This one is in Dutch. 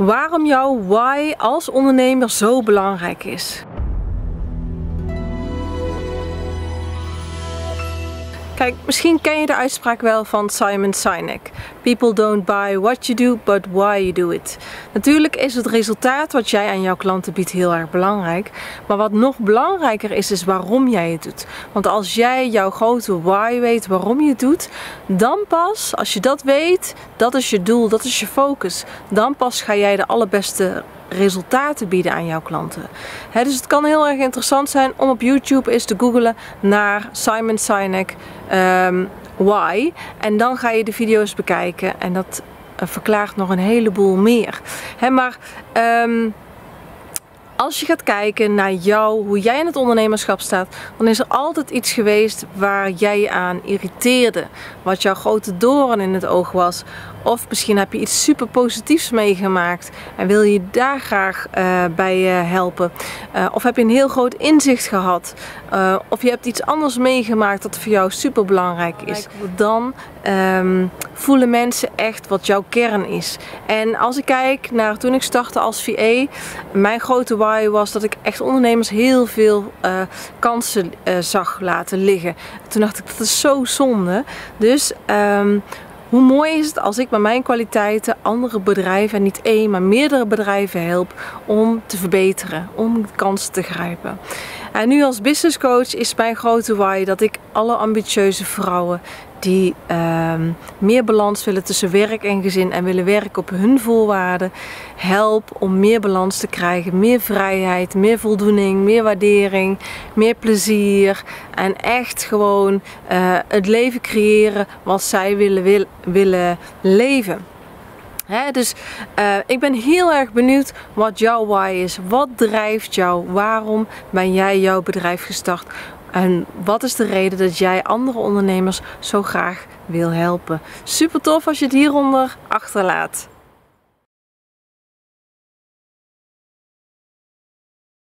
waarom jouw why als ondernemer zo belangrijk is. Kijk, misschien ken je de uitspraak wel van Simon Sinek. People don't buy what you do, but why you do it. Natuurlijk is het resultaat wat jij aan jouw klanten biedt heel erg belangrijk. Maar wat nog belangrijker is, is waarom jij het doet. Want als jij jouw grote why weet waarom je het doet, dan pas, als je dat weet, dat is je doel, dat is je focus. Dan pas ga jij de allerbeste resultaten bieden aan jouw klanten. dus het kan heel erg interessant zijn om op YouTube eens te googlen naar Simon Sinek um, Why. En dan ga je de video's bekijken en dat uh, verklaart nog een heleboel meer. maar um, als je gaat kijken naar jou, hoe jij in het ondernemerschap staat, dan is er altijd iets geweest waar jij je aan irriteerde. Wat jouw grote doorn in het oog was. Of misschien heb je iets super positiefs meegemaakt en wil je daar graag uh, bij uh, helpen. Uh, of heb je een heel groot inzicht gehad. of je hebt iets anders meegemaakt dat voor jou super belangrijk is. Dan um, voelen mensen echt wat jouw kern is. En als ik kijk naar toen ik startte als VA, mijn grote was dat ik echt ondernemers heel veel kansen zag laten liggen. Toen dacht ik dat is zo zonde. Dus um, hoe mooi is het als ik met mijn kwaliteiten andere bedrijven, en niet één, maar meerdere bedrijven help om te verbeteren, om kansen te grijpen. En nu als business coach is mijn grote why dat ik alle ambitieuze vrouwen die ehm, meer balans willen tussen werk en gezin en willen werken op hun voorwaarden, help om meer balans te krijgen, meer vrijheid, meer voldoening, meer waardering, meer plezier en echt gewoon uh, het leven creëren wat zij willen, wil, willen leven. Dus uh, ik ben heel erg benieuwd wat jouw why is. Wat drijft jou? Waarom ben jij jouw bedrijf gestart? En wat is de reden dat jij andere ondernemers zo graag wil helpen? Super tof als je het hieronder achterlaat.